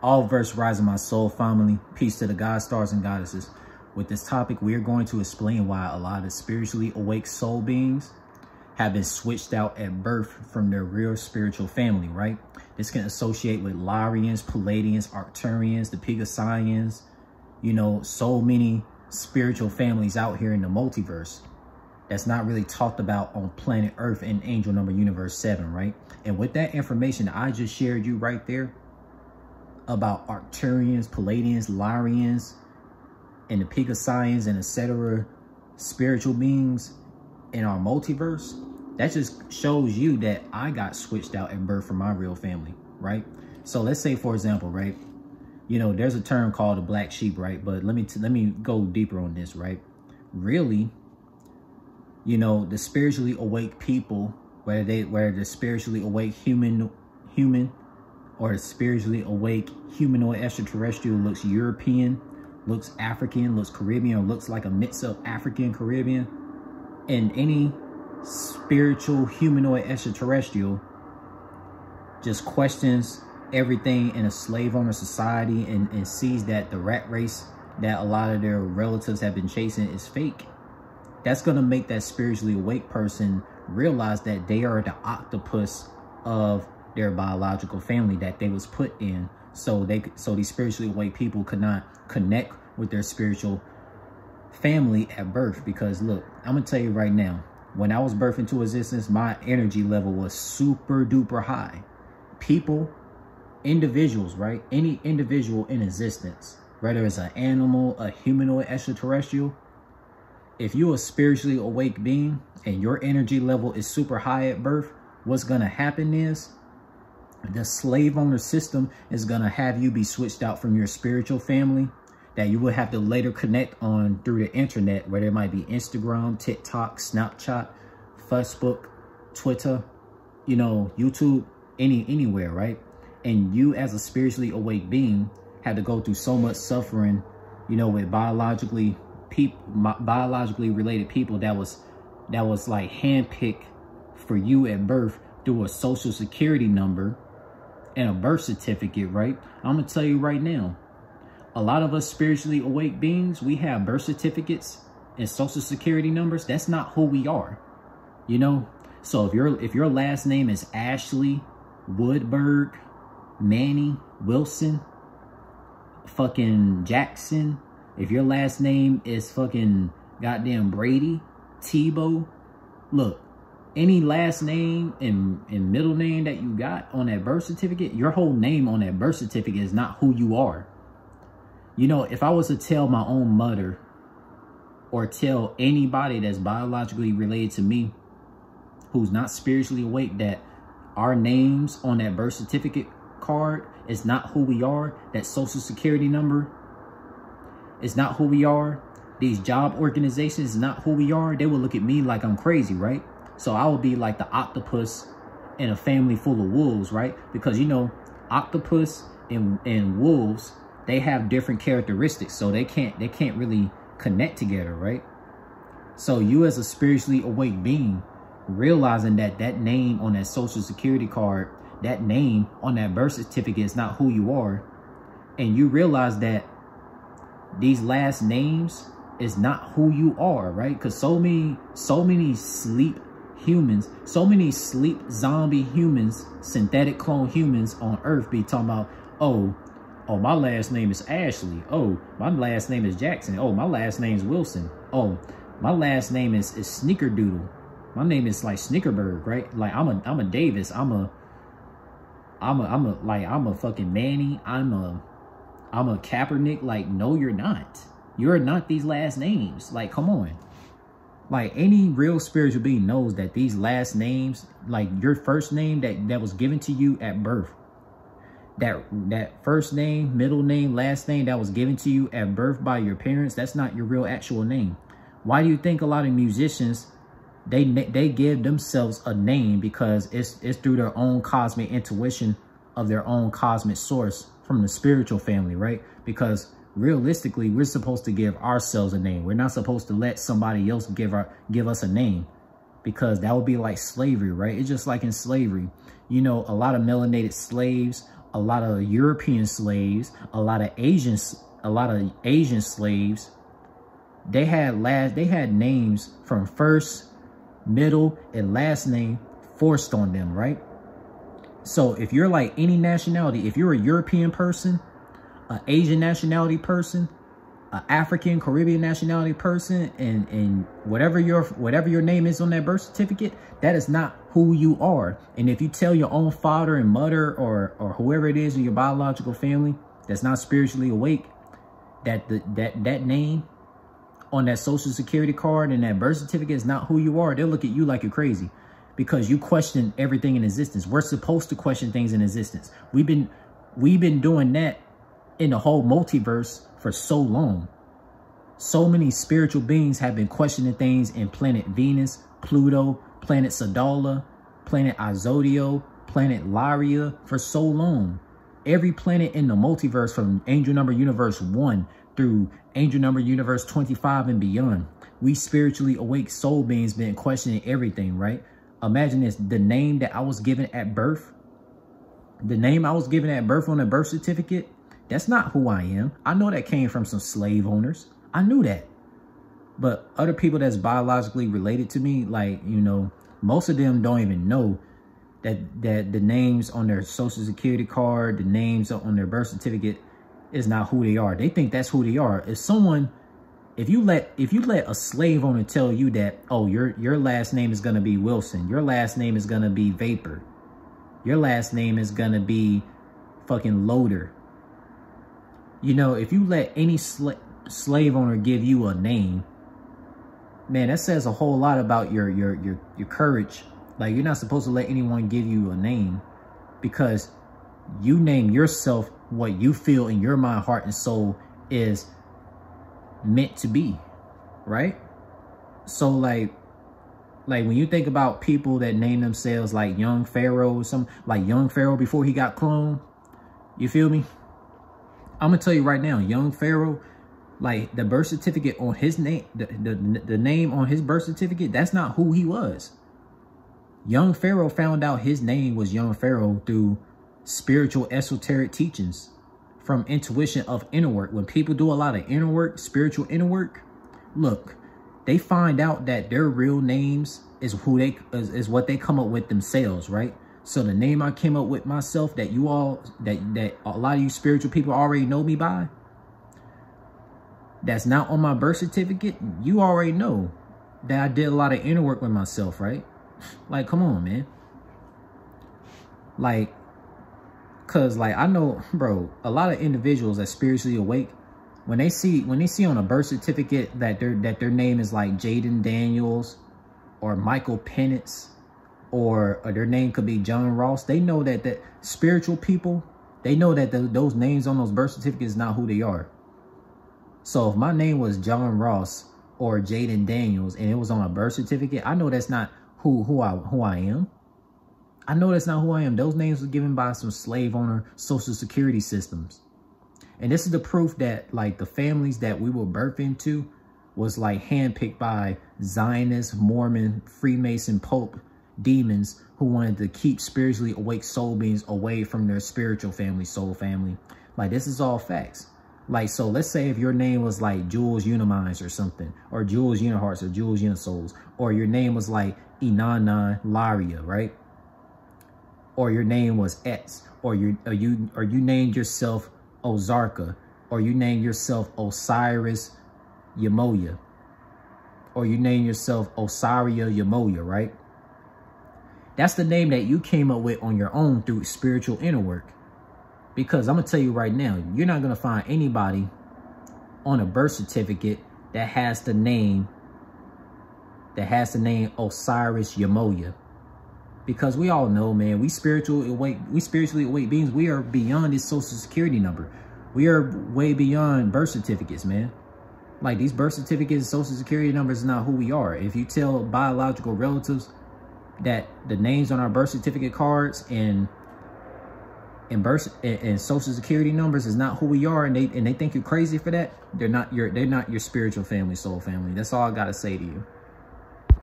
All verse rising my soul family. Peace to the God stars and goddesses. With this topic, we are going to explain why a lot of spiritually awake soul beings have been switched out at birth from their real spiritual family, right? This can associate with Lyrians, Pleiadians, Arcturians, the Pegasians, you know, so many spiritual families out here in the multiverse that's not really talked about on planet Earth in Angel Number Universe 7, right? And with that information I just shared you right there about Arcturians, Pleiadians, Lyrians, and the Pegasians and etc. spiritual beings in our multiverse, that just shows you that I got switched out at birth from my real family, right? So let's say, for example, right? You know, there's a term called a black sheep, right? But let me let me go deeper on this, right? Really, you know, the spiritually awake people, whether they whether the spiritually awake human human or a spiritually awake humanoid extraterrestrial looks European, looks African, looks Caribbean, or looks like a mix of African Caribbean, and any spiritual humanoid extraterrestrial just questions everything in a slave owner society and, and sees that the rat race that a lot of their relatives have been chasing is fake. That's going to make that spiritually awake person realize that they are the octopus of their biological family that they was put in so they could so these spiritually awake people could not connect with their spiritual family at birth. Because look i'm gonna tell you right now when i was birthed into existence my energy level was super duper high. People individuals right? Any individual in existence whether it's an animal a humanoid extraterrestrial if you're a spiritually awake being and your energy level is super high at birth, what's to happen is the slave owner system is going to have you be switched out from your spiritual family that you will have to later connect on through the internet, where there might be Instagram, TikTok, Snapchat, Facebook, Twitter, you know, YouTube, any anywhere, right? And you as a spiritually awake being had to go through so much suffering, you know, with biologically people biologically related people that was that was like handpicked for you at birth through a social security number and a birth certificate, right? I'm gonna tell you right now, a lot of us spiritually awake beings, we have birth certificates and social security numbers. That's not who we are, you know? So if your if your last name is Ashley, Woodberg, Manny, Wilson, fucking Jackson, if your last name is fucking goddamn Brady, Tebow, look, any last name and, and middle name that you got on that birth certificate, your whole name on that birth certificate is not who you are. You know, if I was to tell my own mother or tell anybody that's biologically related to me who's not spiritually awake that our names on that birth certificate card is not who we are, that social security number is not who we are, these job organizations is not who we are, they will look at me like I'm crazy, right? So I would be like the octopus in a family full of wolves, right? Because, you know, octopus and, and wolves, they have different characteristics. So they can't, they can't really connect together, right? So you as a spiritually awake being, realizing that that name on that social security card, that name on that birth certificate is not who you are. And you realize that these last names is not who you are, right? Because so many, so many sleep humans, so many sleep zombie humans, synthetic clone humans on Earth be talking about, oh, oh, my last name is Ashley. Oh, my last name is Jackson. Oh, my last name is Wilson. Oh, my last name is, is Snickerdoodle. My name is like Snickerberg, right? Like I'm a I'm a Davis. I'm a I'm a I'm a like I'm a fucking Manny. I'm a I'm a Kaepernick. Like, no, you're not. You're not these last names. Like, come on. Like, any real spiritual being knows that these last names, like your first name that, that was given to you at birth, that that first name, middle name, last name that was given to you at birth by your parents, that's not your real actual name. Why do you think a lot of musicians they they give themselves a name because it's it's through their own cosmic intuition of their own cosmic source from the spiritual family, right? Because realistically, we're supposed to give ourselves a name. We're not supposed to let somebody else give our give us a name because that would be like slavery, right? It's just like in slavery. You know, a lot of melanated slaves a lot of European slaves, a lot of Asians, a lot of Asian slaves. They had last they had names from first, middle, and last name forced on them, right? So if you're like any nationality, if you're a European person, an Asian nationality person, an African Caribbean nationality person, and and whatever your whatever your name is on that birth certificate, that is not who you are. And if you tell your own father and mother or or whoever it is in your biological family that's not spiritually awake, that the that that name on that social security card and that birth certificate is not who you are, they'll look at you like you're crazy because you question everything in existence. We're supposed to question things in existence. We've been we've been doing that in the whole multiverse for so long. So many spiritual beings have been questioning things in planet Venus, Pluto, planet Sadala, planet Azodio, planet Laria for so long. Every planet in the multiverse from Angel Number Universe 1 through Angel Number Universe 25 and beyond. We spiritually awake soul beings been questioning everything, right? Imagine this, the name that I was given at birth, the name I was given at birth on a birth certificate, that's not who I am. I know that came from some slave owners. I knew that. But other people that's biologically related to me, like, you know, most of them don't even know that that the names on their social security card, the names on their birth certificate is not who they are. They think that's who they are. If someone if you let if you let a slave owner tell you that, oh, your your last name is gonna be Wilson, your last name is gonna be Vapor, your last name is gonna be fucking Loader. You know, if you let any sla slave owner give you a name man, that says a whole lot about your your your your courage. Like you're not supposed to let anyone give you a name because you name yourself what you feel in your mind, heart, and soul is meant to be, right? So like like when you think about people that name themselves like young Pharaoh or some like young Pharaoh before he got cloned, you feel me? I'm gonna tell you right now, young Pharaoh like the birth certificate on his name, the, the, the name on his birth certificate, that's not who he was. Young Pharaoh found out his name was Young Pharaoh through spiritual esoteric teachings from intuition of inner work. When people do a lot of inner work, spiritual inner work, look, they find out that their real names is who they is, is what they come up with themselves, right? So the name I came up with myself that you all that that a lot of you spiritual people already know me by that's not on my birth certificate, you already know that I did a lot of inner work with myself, right? Like, come on, man. Like, cause like I know, bro, a lot of individuals that spiritually awake, when they see when they see on a birth certificate that their that their name is like Jaden Daniels or Michael Penance or, their name could be John Ross, they know that that spiritual people, they know that the, those names on those birth certificates is not who they are. So if my name was John Ross or Jaden Daniels and it was on a birth certificate, I know that's not who who I who I am. I know that's not who I am. Those names were given by some slave owner social security systems. And this is the proof that like the families that we were birthed into was like handpicked by Zionist, Mormon, Freemason, Pope demons who wanted to keep spiritually awake soul beings away from their spiritual family, soul family. Like this is all facts. Like, so let's say if your name was like Jewels Uniminds or something, or Jewels Unihearts or Jewels Unisouls, or your name was like Inanna Laria, right? Or your name was X, or you or you or you named yourself Ozarka, or you named yourself Osiris Yamoya, or you name yourself Osaria Yamoya, right? That's the name that you came up with on your own through spiritual inner work. Because I'm going to tell you right now, you're not going to find anybody on a birth certificate that has the name that has the name Osiris Yamoya. Because we all know, man, we spiritual awake, we spiritually awake beings. We are beyond this social security number. We are way beyond birth certificates, man. Like these birth certificates social security numbers is not who we are. If you tell biological relatives that the names on our birth certificate cards and and birth and, and, social security numbers is not who we are and they and they think you're crazy for that they're not your they're not your spiritual family soul family. That's all i gotta say to you